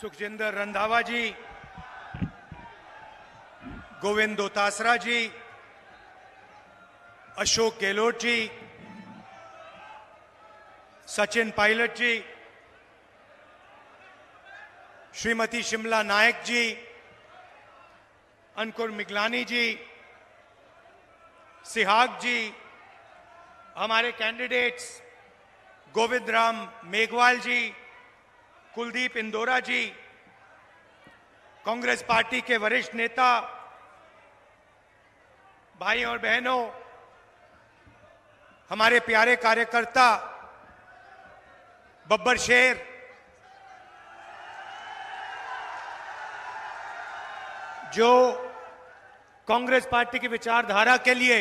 सुखजिंदर रंधावा जी, गोविंद दोतासरा जी, अशोक गहलोत जी, सचिन पायलट जी, श्रीमती शिमला नायक जी, अंकुर मिगलानी जी, सिहाग जी, हमारे candidates Govind Ram Meghwal ji Kuldeep Indora ji, Congress party के वरिष्ठ नेता, भाई और बहनों, हमारे प्यारे कार्यकर्ता, बब्बर शेर। जो कांग्रेस पार्टी की विचारधारा के लिए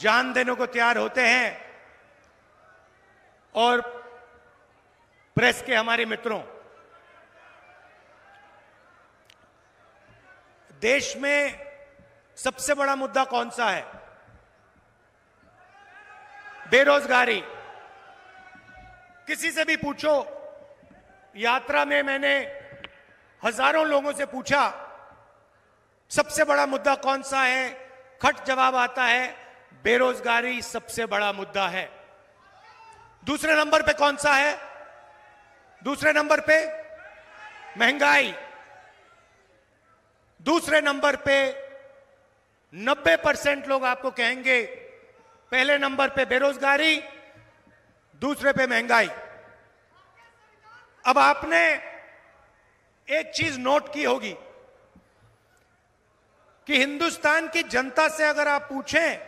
जान देने को तैयार होते हैं और प्रेस के हमारे मित्रों, देश में सबसे बड़ा मुद्दा कौन सा है? बेरोजगारी। किसी से भी पूछो, यात्रा में मैंने हज़ारों लोगों से पूछा, सबसे बड़ा मुद्दा कौन सा है? खट जवाब आता है, बेरोजगारी सबसे बड़ा मुद्दा है। दूसरे नंबर पे कौन सा है? दूसरे नंबर पे महँगाई। दूसरे नंबर पे 90 परसेंट लोग आपको कहेंगे, पहले नंबर पे बेरोजगारी, दूसरे पे महँगाई। अब आपने एक चीज़ नोट की होगी कि हिंदुस्तान की जनता से अगर आप पूछें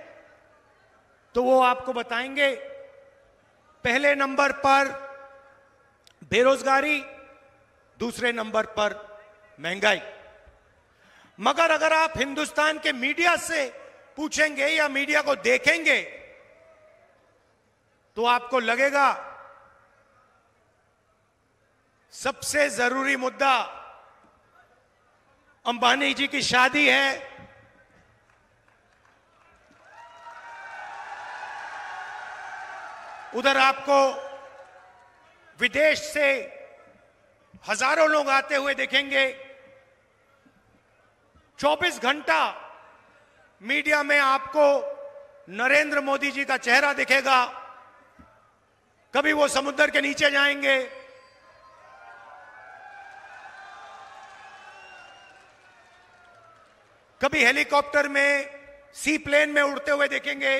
तो वो आपको बताएँगे, पहले नंबर पर बेरोजगारी, दूसरे नंबर पर महँगाई। मगर अगर आप हिंदुस्तान के मीडिया से पूछेंगे या मीडिया को देखेंगे तो आपको लगेगा, सबसे ज़रूरी मुद्दा अंबानी जी की शादी है। उधर आपको विदेश से हज़ारों लोग आते हुए देखेंगे। 24 घंटा मीडिया में आपको नरेंद्र मोदी जी का चेहरा दिखेगा। कभी वो समुद्र के नीचे जाएँगे। कभी हेलीकॉप्टर में सी प्लेन में उड़ते हुए देखेंगे।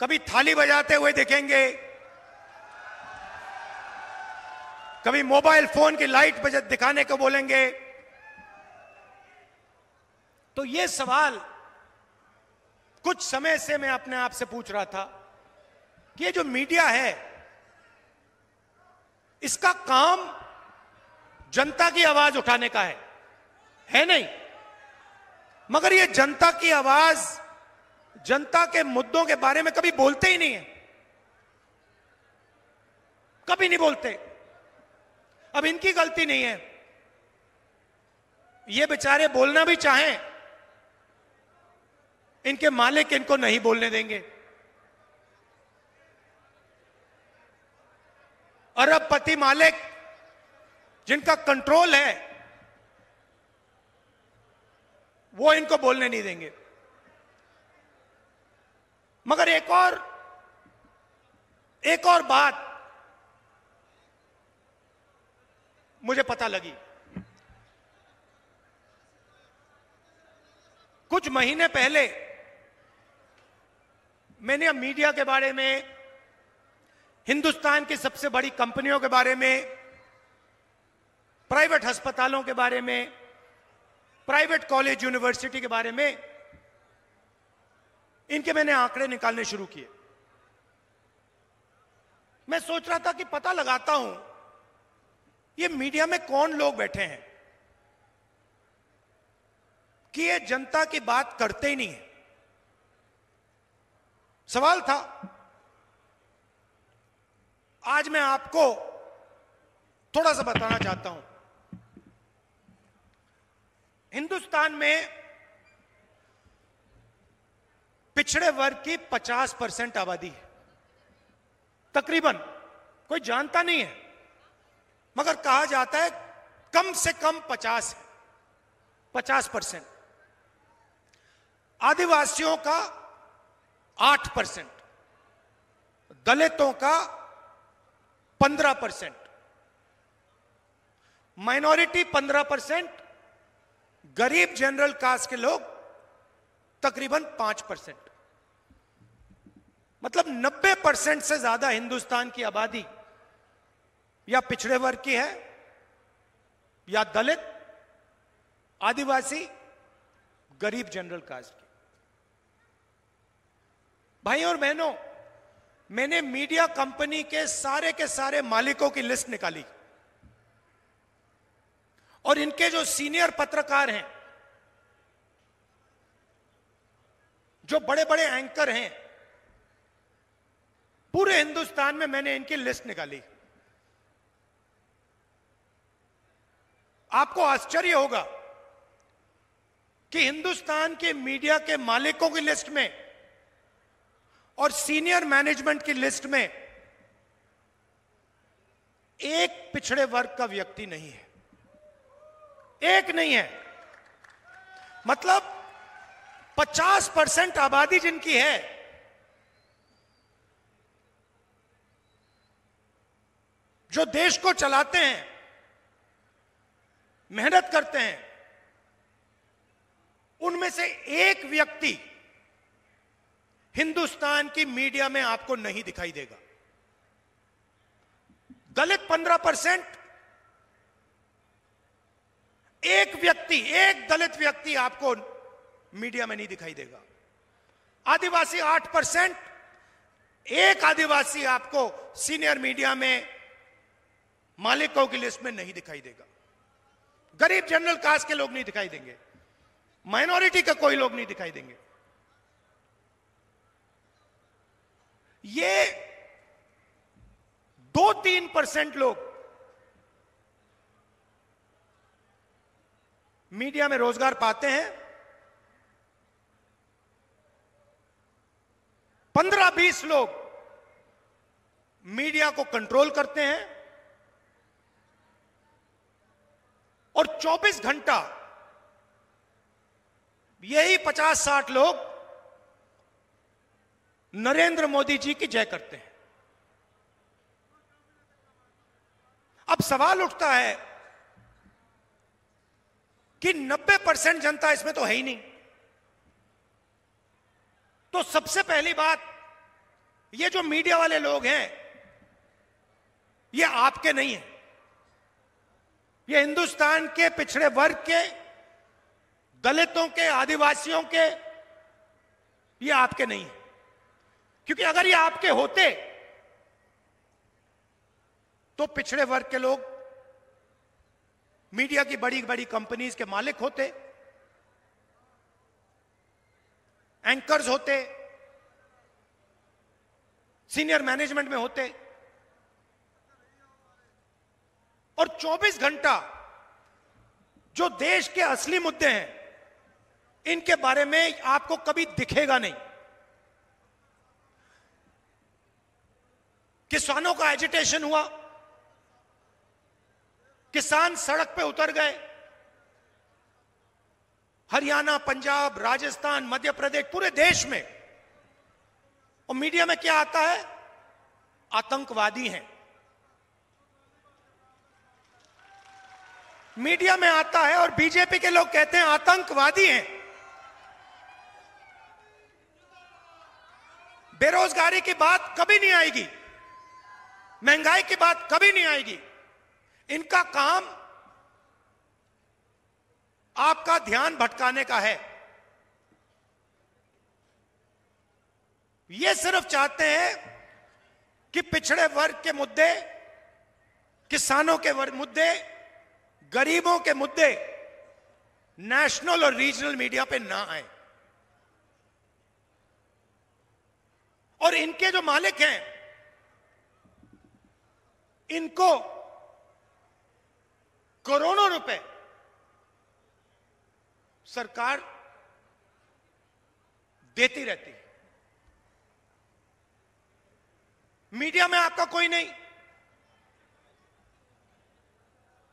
कभी थाली बजाते हुए देखेंगे। कभी मोबाइल फ़ोन की लाइट बजट दिखाने को बोलेंगे? तो ये सवाल कुछ समय से मैं अपने आप से पूछ रहा था कि ये जो मीडिया है, इसका काम जनता की आवाज़ उठाने का है। है नहीं। मगर ये जनता की आवाज़, जनता के मुद्दों के बारे में कभी बोलते ही नहीं है। कभी नहीं बोलते। अब इनकी गलती नहीं है। ये बेचारे बोलना भी चाहें, इनके मालिक इनको नहीं बोलने देंगे। अरबपति मालिक जिनका कंट्रोल है, वो इनको बोलने नहीं देंगे। मगर एक और एक और बात मुझे पता लगी। कुछ महीने पहले मैंने अब मीडिया के बारे में, हिंदुस्तान की सबसे बड़ी कंपनियों के बारे में, प्राइवेट अस्पतालों के बारे में, प्राइवेट कॉलेज यूनिवर्सिटी के बारे में, इनके मैंने आंकड़े निकालने शुरू किए। मैं सोच रहा था कि पता लगाता हूँ ये मीडिया में कौन लोग बैठे हैं? कि ये जनता की बात करते ही नहीं है। सवाल था, आज मैं आपको थोड़ा सा बताना चाहता हूँ। हिंदुस्तान में पिछड़े वर्ग की 50 परसेंट आबादी है। तकरीबन, कोई जानता नहीं है। मगर कहा जाता है कम से कम पचास है। पचास परसेंट। आदिवासियों का आठ परसेंट। दलितों का पंद्रह परसेंट। माइनॉरिटी पंद्रह परसेंट। गरीब जनरल कास्ट के लोग तकरीबन पाँच परसेंट। मतलब नब्बे परसेंट से ज़्यादा हिंदुस्तान की आबादी या पिछड़े वर्ग की है, या दलित, आदिवासी, गरीब जनरल कास्ट की। भाई और बहनों, मैंने मीडिया कंपनी के सारे के सारे मालिकों की लिस्ट निकाली। और इनके जो सीनियर पत्रकार हैं, जो बड़े बड़े एंकर हैं, पूरे हिंदुस्तान में मैंने इनकी लिस्ट निकाली। आपको आश्चर्य होगा कि हिंदुस्तान के मीडिया के मालिकों की लिस्ट में और सीनियर मैनेजमेंट की लिस्ट में एक पिछड़े वर्ग का व्यक्ति नहीं है। एक नहीं है। मतलब 50 परसेंट आबादी जिनकी है, जो देश को चलाते हैं मेहनत करते हैं। उनमें से एक व्यक्ति हिंदुस्तान की मीडिया में आपको नहीं दिखाई देगा। दलित पंद्रह परसेंट। एक व्यक्ति, एक दलित व्यक्ति आपको मीडिया में नहीं दिखाई देगा। आदिवासी आठ परसेंट। एक आदिवासी आपको सीनियर मीडिया में मालिकों की लिस्ट में नहीं दिखाई देगा। गरीब जनरल कास्ट के लोग नहीं दिखाई देंगे। माइनॉरिटी का कोई लोग नहीं दिखाई देंगे। ये दो तीन परसेंट लोग मीडिया में रोज़गार पाते हैं। पंद्रह बीस लोग मीडिया को कंट्रोल करते हैं। और 24 घंटा। यही 50-60 लोग नरेंद्र मोदी जी की जय करते हैं। अब सवाल उठता है कि 90 परसेंट जनता इसमें तो है ही नहीं। तो सबसे पहली बात, ये जो मीडिया वाले लोग हैं, ये आपके नहीं है। ये हिंदुस्तान के पिछड़े वर्ग के, दलितों के, आदिवासियों के, ये आपके नहीं है। क्योंकि अगर ये आपके होते तो पिछड़े वर्ग के लोग मीडिया की बड़ी बड़ी कंपनीज़ के मालिक होते एंकर्स होते सीनियर मैनेजमेंट में होते और 24 घंटा जो देश के असली मुद्दे हैं, इनके बारे में आपको कभी दिखेगा नहीं। किसानों का एजिटेशन हुआ, किसान सड़क पे उतर गए। हरियाणा, पंजाब, राजस्थान, मध्य प्रदेश, पूरे देश में। और मीडिया में क्या आता है? आतंकवादी हैं। मीडिया में आता है और बीजेपी के लोग कहते हैं आतंकवादी हैं। बेरोजगारी की बात कभी नहीं आएगी। महँगाई की बात कभी नहीं आएगी। इनका काम आपका ध्यान भटकाने का है। ये सिर्फ़ चाहते हैं कि पिछड़े वर्ग के मुद्दे, किसानों के मुद्दे गरीबों के मुद्दे नेशनल और रीजनल मीडिया पे ना आए। और इनके जो मालिक हैं, इनको करोड़ों रुपए सरकार देती रहती है। मीडिया में आपका कोई नहीं।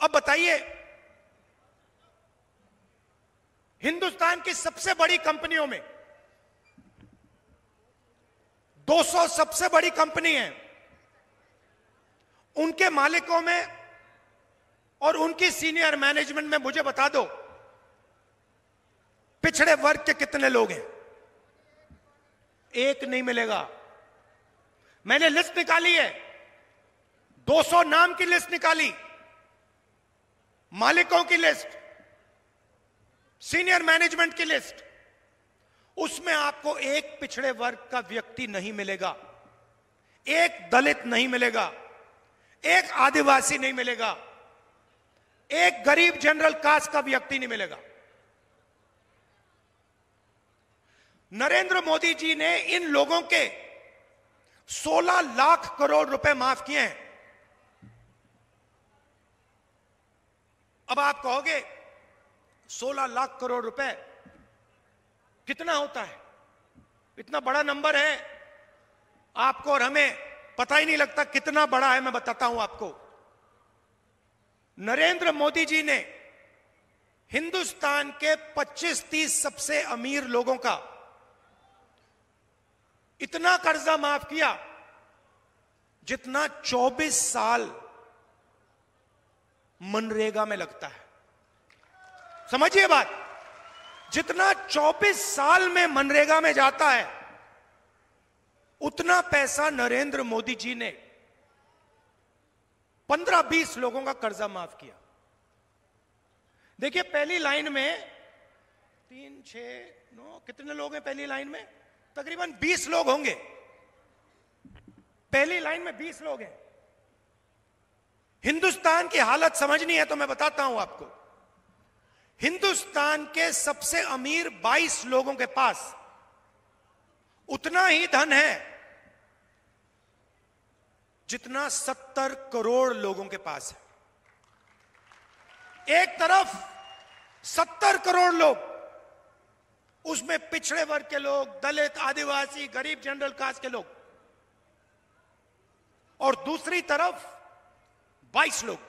अब बताइए, हिंदुस्तान की सबसे बड़ी कंपनियों में 200 सबसे बड़ी कंपनी है। उनके मालिकों में और उनकी सीनियर मैनेजमेंट में मुझे बता दो, पिछड़े वर्ग के कितने लोग हैं? एक नहीं मिलेगा। मैंने लिस्ट निकाली है 200 नाम की लिस्ट निकाली। मालिकों की लिस्ट, सीनियर मैनेजमेंट की लिस्ट, उसमें आपको एक पिछड़े वर्ग का व्यक्ति नहीं मिलेगा, एक दलित नहीं मिलेगा, एक आदिवासी नहीं मिलेगा, एक गरीब जनरल कास्ट का व्यक्ति नहीं मिलेगा। नरेंद्र मोदी जी ने इन लोगों के 16 लाख करोड़ रुपए माफ़ किए हैं। अब आप कहोगे 16 लाख करोड़ रुपए कितना होता है? इतना बड़ा नंबर है। आपको और हमें पता ही नहीं लगता कितना बड़ा है, मैं बताता हूँ आपको। नरेंद्र मोदी जी ने हिंदुस्तान के 25-30 सबसे अमीर लोगों का इतना कर्जा माफ़ किया जितना 24 साल मनरेगा में लगता है। समझिए बात। जितना 24 साल में मनरेगा में जाता है, उतना पैसा नरेंद्र मोदी जी ने 15-20 लोगों का कर्जा माफ़ किया। देखिए, पहली लाइन में तीन छ नौ, कितने लोग हैं पहली लाइन में? तकरीबन 20 लोग होंगे। पहली लाइन में 20 लोग हैं। हिंदुस्तान की हालत समझनी है तो मैं बताता हूँ आपको। हिंदुस्तान के सबसे अमीर 22 लोगों के पास उतना ही धन है जितना 70 करोड़ लोगों के पास है। एक तरफ़ 70 करोड़ लोग, उसमें पिछड़े वर्ग के लोग, दलित, आदिवासी, गरीब, जनरल कास्ट के लोग। और दूसरी तरफ़ 22 लोग।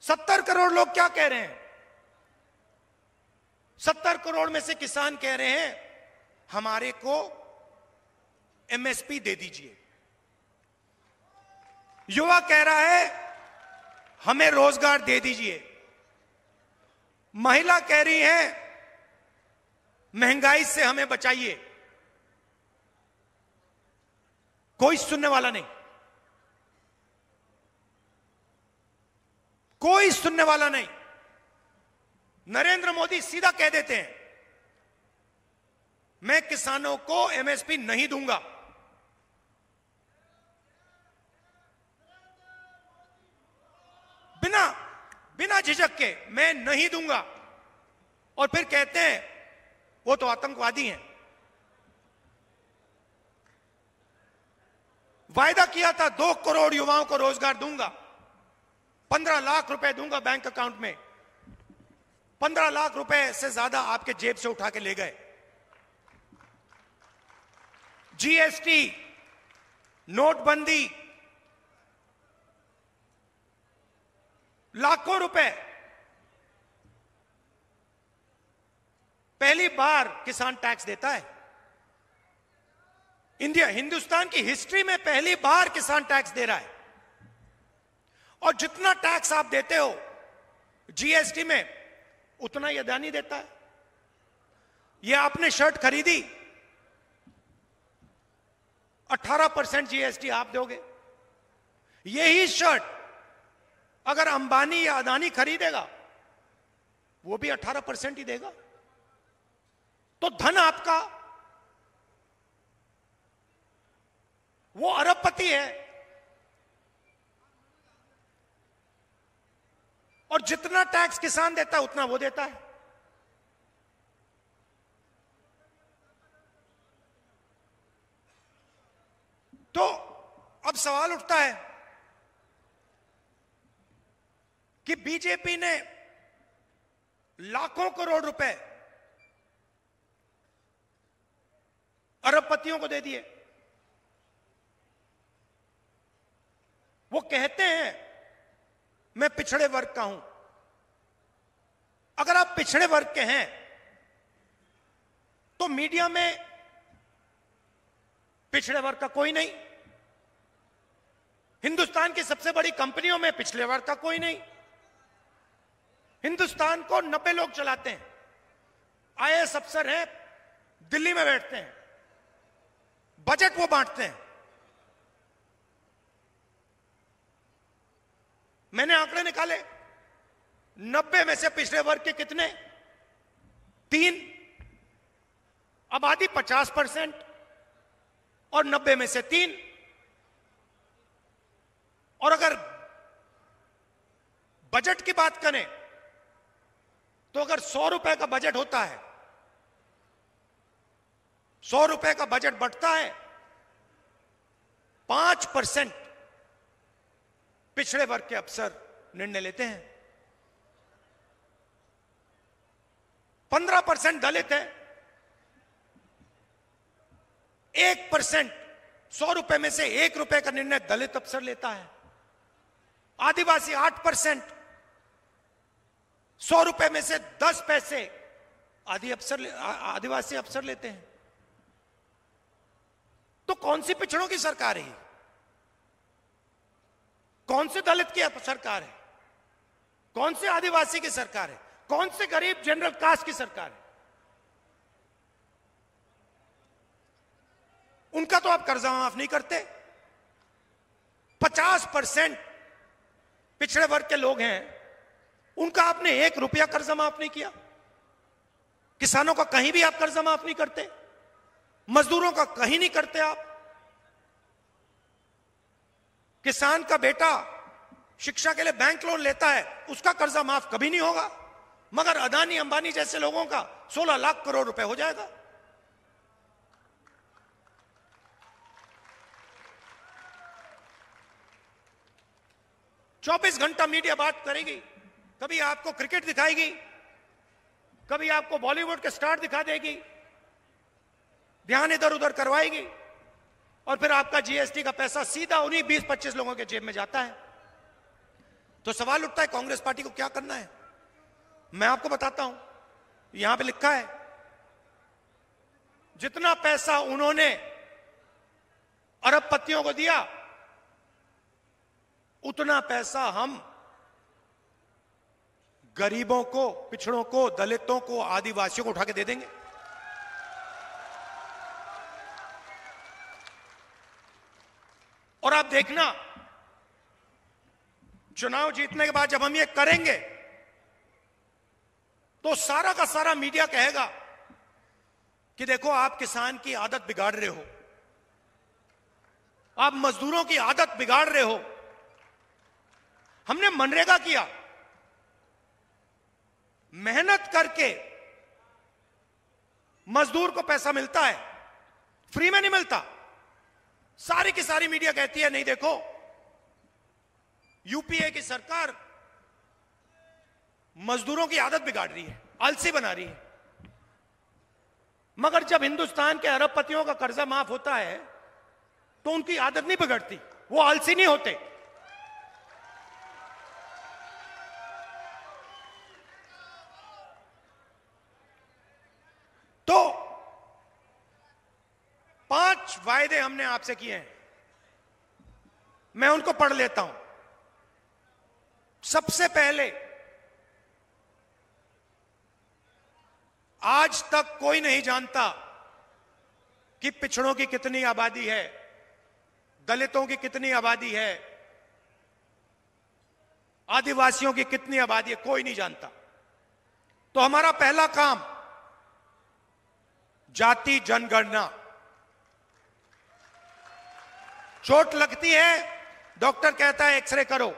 70 करोड़ लोग क्या कह रहे हैं? 70 करोड़ में से किसान कह रहे हैं, हमारे को एमएसपी दे दीजिए। युवा कह रहा है, हमें रोज़गार दे दीजिए। महिला कह रही है, महँगाई से हमें बचाइए। कोई सुनने वाला नहीं। कोई सुनने वाला नहीं। नरेंद्र मोदी सीधा कह देते हैं, मैं किसानों को एमएसपी नहीं दूँगा। बिना बिना झिझक के मैं नहीं दूँगा। और फिर कहते हैं, वो तो आतंकवादी हैं। वायदा किया था, दो करोड़ युवाओं को रोज़गार दूँगा। पंद्रह लाख रुपए दूँगा बैंक अकाउंट में। पंद्रह लाख रुपए से ज़्यादा आपके जेब से उठा के ले गए। जीएसटी नोटबंदी, लाखों रुपए। पहली बार किसान टैक्स देता है। इंडिया, हिंदुस्तान की हिस्ट्री में पहली बार किसान टैक्स दे रहा है। और जितना टैक्स आप देते हो जीएसटी में, उतना ही अदानी देता है। ये आपने शर्ट खरीदी 18 परसेंट जीएसटी आप दोगे। यही शर्ट अगर अंबानी या अदानी खरीदेगा, वो भी 18 परसेंट ही देगा। तो धन आपका, वो अरबपति है। और जितना टैक्स किसान देता है, उतना वो देता है। तो अब सवाल उठता है कि बीजेपी ने लाखों करोड़ रुपए अरबपतियों को दे दिए। वो कहते हैं मैं पिछड़े वर्ग का हूँ। अगर आप पिछड़े वर्ग के हैं तो मीडिया में पिछड़े वर्ग का कोई नहीं। हिंदुस्तान की सबसे बड़ी कंपनियों में पिछले वर्ग का कोई नहीं। हिंदुस्तान को नब्बे लोग चलाते हैं। आईएएस अफसर हैं, दिल्ली में बैठते हैं। बजट वो बांटते हैं। मैंने आंकड़े निकाले। नब्बे में से पिछले वर्ग के कितने? तीन। आबादी पचास परसेंट और नब्बे में से तीन। और अगर बजट की बात करें तो अगर सौ रुपए का बजट होता है, सौ रुपए का बजट बढ़ता है, पाँच परसेंट पिछड़े वर्ग के अफसर निर्णय लेते हैं। पंद्रह परसेंट दलित है। एक परसेंट सौ रुपए में से एक रुपए का निर्णय दलित अफसर लेता है। आदिवासी आठ परसेंट सौ रुपए में से दस पैसे आदि अफसर आदिवासी अफसर लेते हैं। तो कौन सी पिछड़ों की सरकार है कौन से दलित की सरकार है? कौन से आदिवासी की सरकार है? कौन से गरीब जनरल कास्ट की सरकार है? उनका तो आप कर्जा माफ़ नहीं करते। पचास परसेंट पिछड़े वर्ग के लोग हैं। उनका आपने एक रुपया कर्जा माफ़ नहीं किया। किसानों का कहीं भी आप कर्जा माफ़ नहीं करते। मजदूरों का कहीं नहीं करते आप। किसान का बेटा शिक्षा के लिए बैंक लोन लेता है, उसका कर्जा माफ़ कभी नहीं होगा। मगर अदानी अंबानी जैसे लोगों का 16 लाख करोड़ रुपए हो जाएगा। चौबीस घंटा मीडिया बात करेगी, कभी आपको क्रिकेट दिखाएगी, कभी आपको बॉलीवुड के स्टार दिखा देगी, ध्यान इधर उधर करवाएगी। और फिर आपका जीएसटी का पैसा सीधा उन्हीं 20-25 लोगों के जेब में जाता है। तो सवाल उठता है, कांग्रेस पार्टी को क्या करना है? मैं आपको बताता हूँ, यहाँ पे लिखा है, जितना पैसा उन्होंने अरबपतियों को दिया, उतना पैसा हम गरीबों को, पिछड़ों को, दलितों को, आदिवासियों को उठा के दे देंगे। और आप देखना, चुनाव जीतने के बाद जब हम ये करेंगे तो सारा का सारा मीडिया कहेगा कि देखो, आप किसान की आदत बिगाड़ रहे हो। आप मजदूरों की आदत बिगाड़ रहे हो। हमने मनरेगा किया। मेहनत करके मजदूर को पैसा मिलता है, फ्री में नहीं मिलता। सारी की सारी मीडिया कहती है, नहीं देखो। यूपीए की सरकार मजदूरों की आदत बिगाड़ रही है आलसी बना रही है। मगर जब हिंदुस्तान के अरबपतियों का कर्जा माफ़ होता है तो उनकी आदत नहीं बिगड़ती, वो आलसी नहीं होते। तो वायदे हमने आपसे किए हैं। मैं उनको पढ़ लेता हूँ। सबसे पहले, आज तक कोई नहीं जानता कि पिछड़ों की कितनी आबादी है, दलितों की कितनी आबादी है, आदिवासियों की कितनी आबादी है, कोई नहीं जानता। तो हमारा पहला काम जाति जनगणना। चोट लगती है, डॉक्टर कहता है एक्सरे करो.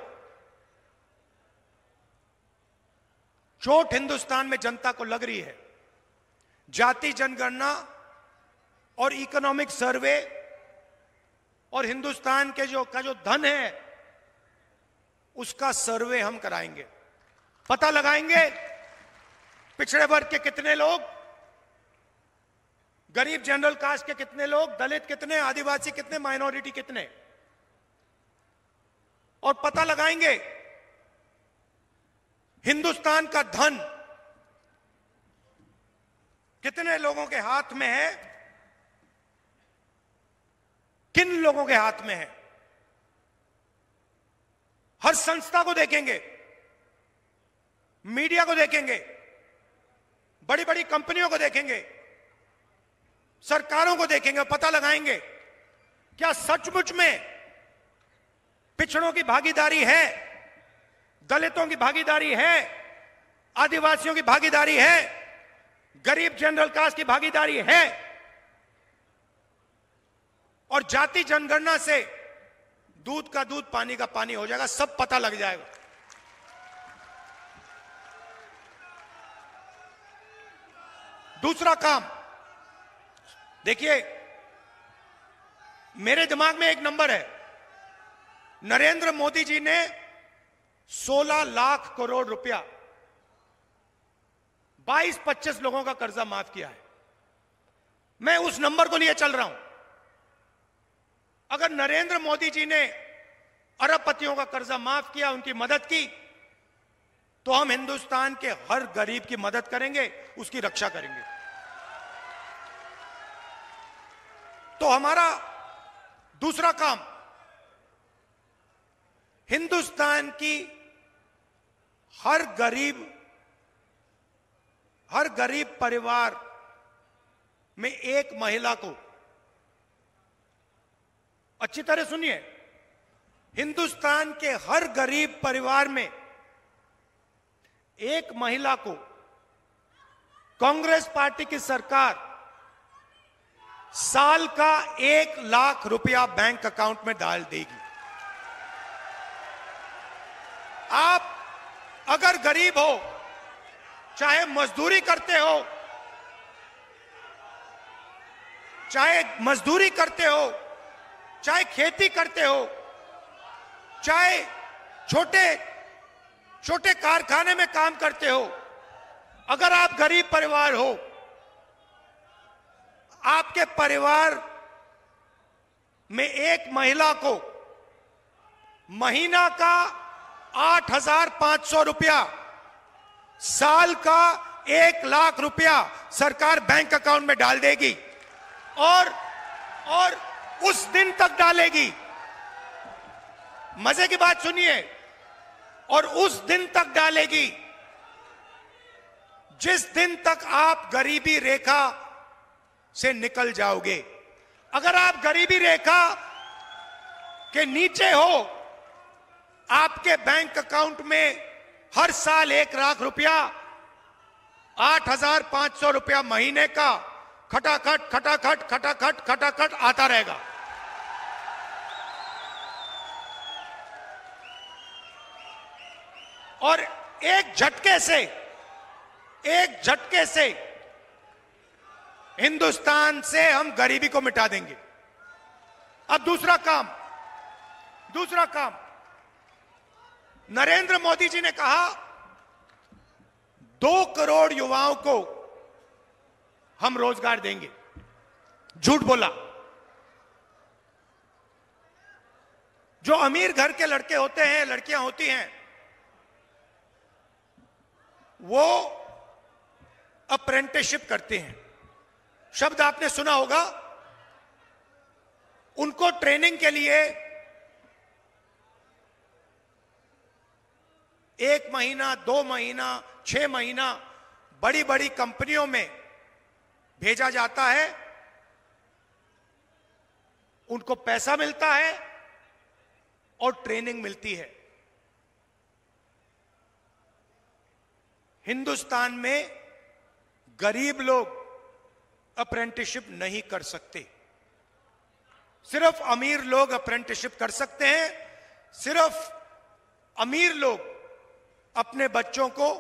चोट हिंदुस्तान में जनता को लग रही है। जाति जनगणना और इकोनॉमिक सर्वे और हिंदुस्तान के जो, का जो धन है, उसका सर्वे हम कराएँगे। पता लगाएँगे पिछड़े वर्ग के कितने लोग गरीब जनरल कास्ट के कितने लोग, दलित कितने, आदिवासी कितने, माइनॉरिटी कितने? और पता लगाएँगे, हिंदुस्तान का धन कितने लोगों के हाथ में है? किन लोगों के हाथ में है? हर संस्था को देखेंगे, मीडिया को देखेंगे बड़ी बड़ी कंपनियों को देखेंगे। सरकारों को देखेंगे, पता लगाएँगे क्या सचमुच में पिछड़ों की भागीदारी है, दलितों की भागीदारी है, आदिवासियों की भागीदारी है, गरीब जनरल कास्ट की भागीदारी है, और जाति जनगणना से दूध का दूध, पानी का पानी हो जाएगा, सब पता लग जाएगा। दूसरा काम देखिए, मेरे दिमाग में एक नंबर है। नरेंद्र मोदी जी ने 16 लाख करोड़ रुपया 22-25 लोगों का कर्जा माफ़ किया है। मैं उस नंबर को लिए चल रहा हूँ। अगर नरेंद्र मोदी जी ने अरबपतियों का कर्जा माफ़ किया, उनकी मदद की तो हम हिंदुस्तान के हर गरीब की मदद करेंगे, उसकी रक्षा करेंगे। तो हमारा दूसरा काम, हिंदुस्तान की हर गरीब हर गरीब परिवार में एक महिला को, अच्छी तरह सुनिए, हिंदुस्तान के हर गरीब परिवार में एक महिला को कांग्रेस पार्टी की सरकार साल का एक लाख रुपया बैंक अकाउंट में डाल देगी। आप अगर गरीब हो, चाहे मजदूरी करते हो, चाहे मजदूरी करते हो, चाहे खेती करते हो, चाहे छोटे छोटे कारखाने में काम करते हो, अगर आप गरीब परिवार हो आपके परिवार में एक महिला को महीना का आठ हज़ार पाँच सौ रुपया, साल का एक लाख रुपया सरकार बैंक अकाउंट में डाल देगी और और उस दिन तक डालेगी। मज़े की बात सुनिए। और उस दिन तक डालेगी। जिस दिन तक आप गरीबी रेखा से निकल जाओगे। अगर आप गरीबी रेखा के नीचे हो, आपके बैंक अकाउंट में हर साल एक लाख रुपया, आठ हज़ार पाँच सौ रुपया महीने का खटाखट खटाखट खटाखट खटाखट आता रहेगा। और एक झटके से, एक झटके से हिंदुस्तान से हम गरीबी को मिटा देंगे। अब दूसरा काम दूसरा काम। नरेंद्र मोदी जी ने कहा, दो करोड़ युवाओं को हम रोज़गार देंगे। झूठ बोला। जो अमीर घर के लड़के होते हैं, लड़कियाँ होती हैं, वो अप्रेंटिसशिप करते हैं। शब्द आपने सुना होगा, उनको ट्रेनिंग के लिए एक महीना, दो महीना, छह महीना बड़ी बड़ी कंपनियों में भेजा जाता है। उनको पैसा मिलता है और ट्रेनिंग मिलती है। हिंदुस्तान में गरीब लोग अप्रेंटिसशिप नहीं कर सकते। सिर्फ़ अमीर लोग अप्रेंटिसशिप कर सकते हैं, सिर्फ़ अमीर लोग अपने बच्चों को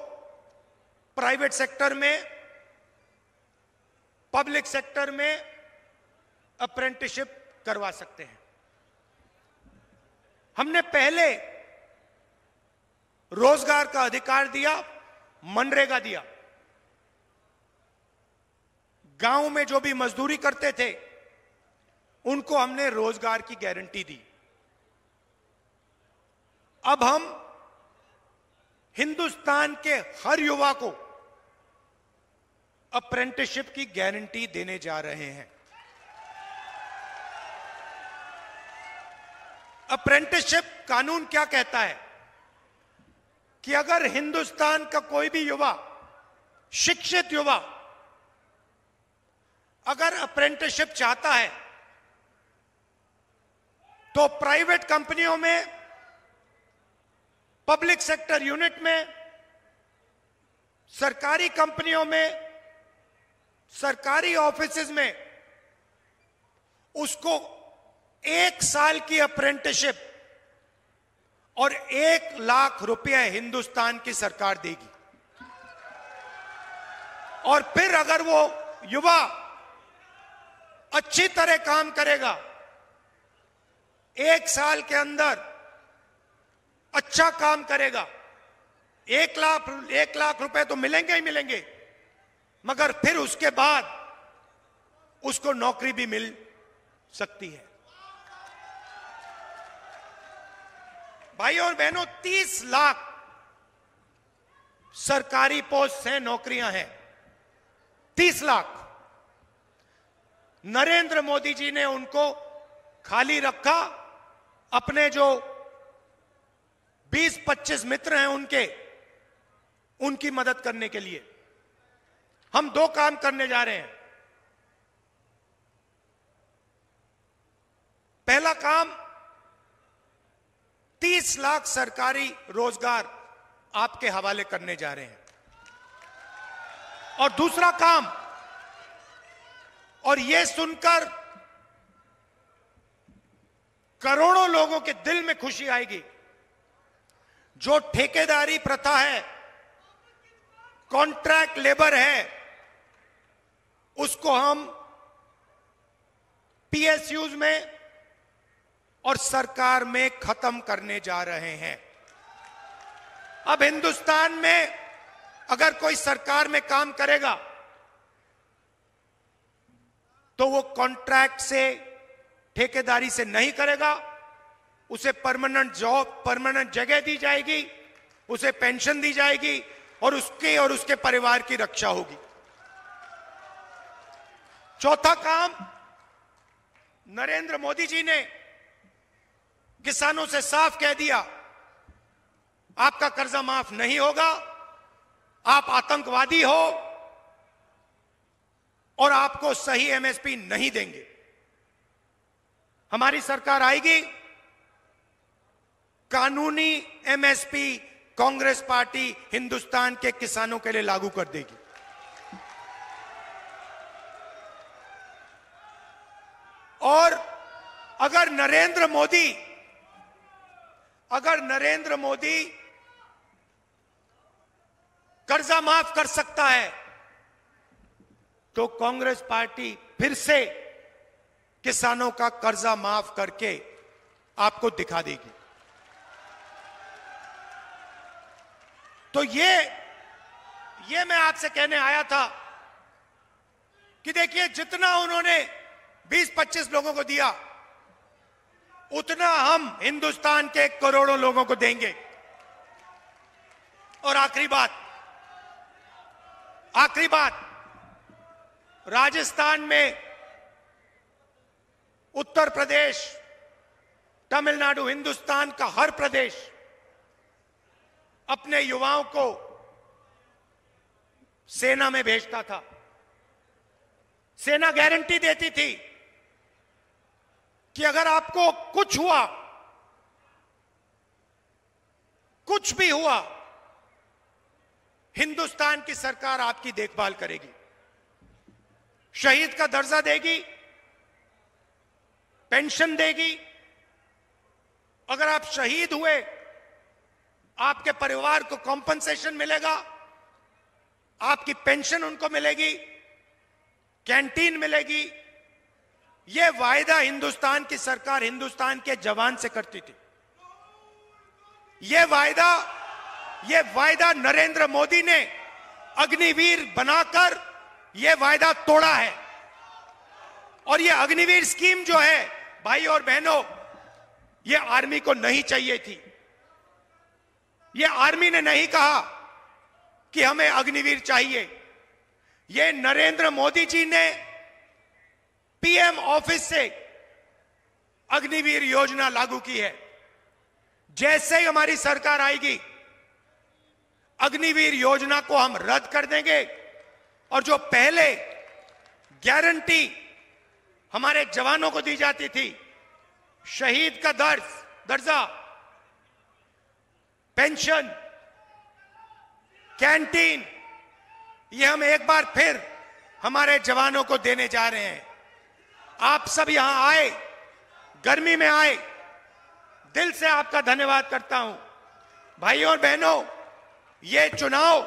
प्राइवेट सेक्टर में, पब्लिक सेक्टर में अप्रेंटिसशिप करवा सकते हैं। हमने पहले रोज़गार का अधिकार दिया, मनरेगा दिया। गाँव में जो भी मजदूरी करते थे, उनको हमने रोज़गार की गारंटी दी। अब हम हिंदुस्तान के हर युवा को अप्रेंटिसशिप की गारंटी देने जा रहे हैं। अप्रेंटिसशिप कानून क्या कहता है? कि अगर हिंदुस्तान का कोई भी युवा, शिक्षित युवा अगर अप्रेंटिसशिप चाहता है तो प्राइवेट कंपनियों में पब्लिक सेक्टर यूनिट में, सरकारी कंपनियों में, सरकारी ऑफ़िस में, उसको एक साल की अप्रेंटिसशिप और एक लाख रुपए हिंदुस्तान की सरकार देगी। और फिर अगर वो युवा अच्छी तरह काम करेगा। एक साल के अंदर अच्छा काम करेगा। एक लाख एक लाख रुपए तो मिलेंगे ही मिलेंगे, मगर फिर उसके बाद उसको नौकरी भी मिल सकती है। भाई और बहनों, तीस लाख सरकारी पोस्ट हैं नौकरियाँ हैं। तीस लाख। नरेंद्र मोदी जी ने उनको खाली रखा, अपने जो 20-25 मित्र हैं उनके, उनकी मदद करने के लिए। हम दो काम करने जा रहे हैं। पहला काम 30 लाख सरकारी रोज़गार आपके हवाले करने जा रहे हैं। और दूसरा काम और यह सुनकर करोड़ों लोगों के दिल में खुशी आएगी। जो ठेकेदारी प्रथा है कॉन्ट्रैक्ट लेबर है, उसको हम पीएसयूज में और सरकार में खत्म करने जा रहे हैं। अब हिंदुस्तान में अगर कोई सरकार में काम करेगा तो वो कॉन्ट्रैक्ट से, ठेकेदारी से नहीं करेगा। उसे परमानेंट जॉब परमानेंट जगह दी जाएगी, उसे पेंशन दी जाएगी और उसके और उसके परिवार की रक्षा होगी। चौथा काम, नरेंद्र मोदी जी ने किसानों से साफ़ कह दिया, आपका कर्जा माफ़ नहीं होगा, आप आतंकवादी हो और आपको सही एमएसपी नहीं देंगे। हमारी सरकार आएगी, कानूनी एमएसपी कांग्रेस पार्टी हिंदुस्तान के किसानों के लिए लागू कर देगी। और अगर नरेंद्र मोदी, अगर नरेंद्र मोदी कर्जा माफ़ कर सकता है तो कांग्रेस पार्टी फिर से किसानों का कर्जा माफ़ करके आपको दिखा देगी। तो ये ये मैं आपसे कहने आया था कि देखिए, जितना उन्होंने 20-25 लोगों को दिया, उतना हम हिंदुस्तान के करोड़ों लोगों को देंगे। और आखिरी बात आखिरी बात राजस्थान में उत्तर प्रदेश, तमिलनाडु, हिंदुस्तान का हर प्रदेश अपने युवाओं को सेना में भेजता था। सेना गारंटी देती थी कि अगर आपको कुछ हुआ, कुछ भी हुआ, हिंदुस्तान की सरकार आपकी देखभाल करेगी। शहीद का दर्जा देगी, पेंशन देगी। अगर आप शहीद हुए, आपके परिवार को कॉम्पनसेशन मिलेगा, आपकी पेंशन उनको मिलेगी कैंटीन मिलेगी। यह वायदा हिंदुस्तान की सरकार हिंदुस्तान के जवान से करती थी। यह वायदा यह वायदा नरेंद्र मोदी ने अग्निवीर बनाकर यह वायदा तोड़ा है। और यह अग्निवीर स्कीम जो है, भाई और बहनों यह आर्मी को नहीं चाहिए थी। ये आर्मी ने नहीं कहा कि हमें अग्निवीर चाहिए। ये नरेंद्र मोदी जी ने पीएम ऑफ़िस से अग्निवीर योजना लागू की है। जैसे ही हमारी सरकार आएगी, अग्निवीर योजना को हम रद्द कर देंगे। और जो पहले गारंटी हमारे जवानों को दी जाती थी, शहीद का दर्ज, दर्जा पेंशन कैंटीन ये हम एक बार फिर हमारे जवानों को देने जा रहे हैं। आप सब यहाँ आए, गर्मी में आए, दिल से आपका धन्यवाद करता हूँ। भाइयों और बहनों, ये चुनाव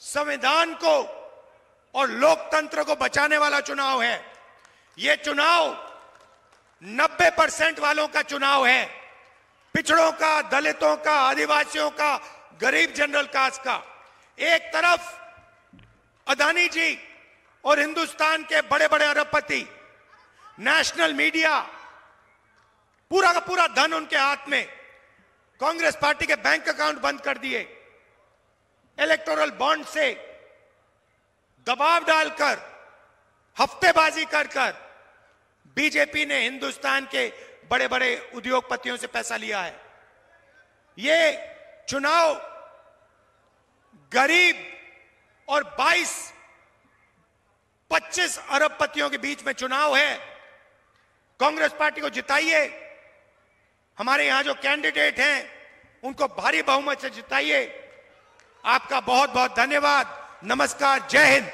संविधान को और लोकतंत्र को बचाने वाला चुनाव है। यह चुनाव 90 परसेंट वालों का चुनाव है। पिछड़ों का, दलितों का, आदिवासियों का, गरीब जनरल कास्ट का। एक तरफ़ अदानी जी और हिंदुस्तान के बड़े बड़े अरबपति, नेशनल मीडिया, पूरा का पूरा धन उनके हाथ में, कांग्रेस पार्टी के बैंक अकाउंट बंद कर दिए। इलेक्टोरल बॉन्ड से दबाव डालकर, हफ्तेबाजी कर कर बीजेपी ने हिंदुस्तान के बड़े बड़े उद्योगपतियों से पैसा लिया है। ये चुनाव गरीब और 22 25 अरब पतियों के बीच में चुनाव है। कांग्रेस पार्टी को जिताइए। हमारे यहाँ जो कैंडिडेट हैं, उनको भारी बहुमत से जिताइए। आपका बहुत बहुत धन्यवाद। नमस्कार जय हिंद।